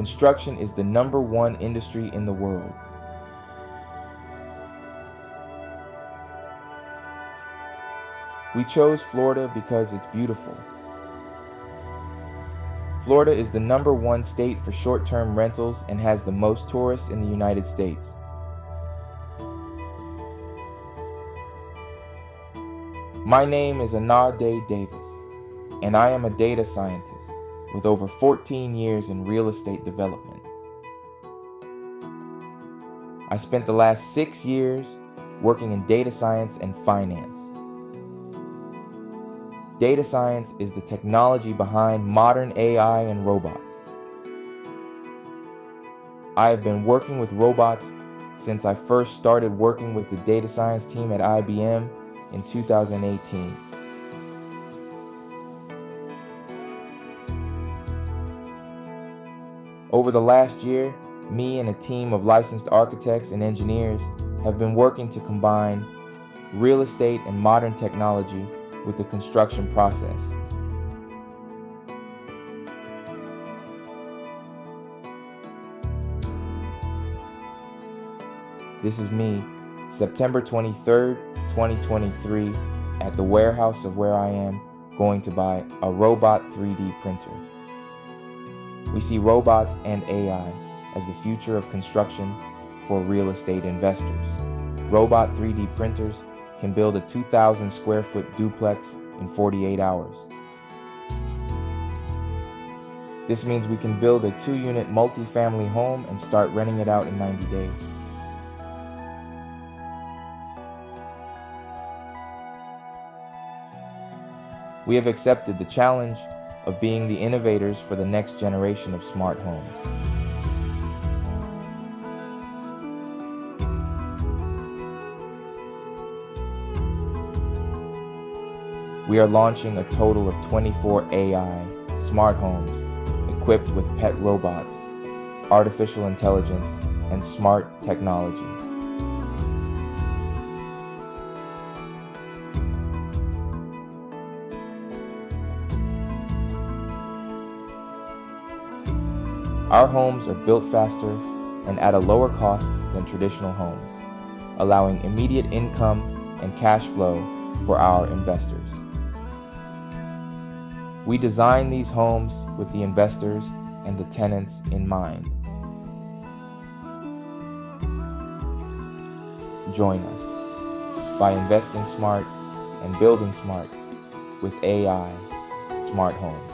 construction is the number one industry in the world. We chose Florida because it's beautiful. Florida is the number one state for short term rentals and has the most tourists in the United States. My name is Anade Davis, and I am a data scientist with over 14 years in real estate development. I spent the last six years working in data science and finance. Data science is the technology behind modern AI and robots. I have been working with robots since I first started working with the data science team at IBM in 2018. Over the last year, me and a team of licensed architects and engineers have been working to combine real estate and modern technology with the construction process. This is me, September 23rd, 2023, at the warehouse of where I am going to buy a robot 3D printer. We see robots and AI as the future of construction for real estate investors. Robot 3D printers can build a 2,000 square foot duplex in 48 hours. This means we can build a two unit multi-family home and start renting it out in 90 days. We have accepted the challenge of being the innovators for the next generation of smart homes. We are launching a total of 24 AI smart homes equipped with pet robots, artificial intelligence, and smart technology. Our homes are built faster and at a lower cost than traditional homes, allowing immediate income and cash flow for our investors. We design these homes with the investors and the tenants in mind. Join us by investing smart and building smart with AI Smart Homes.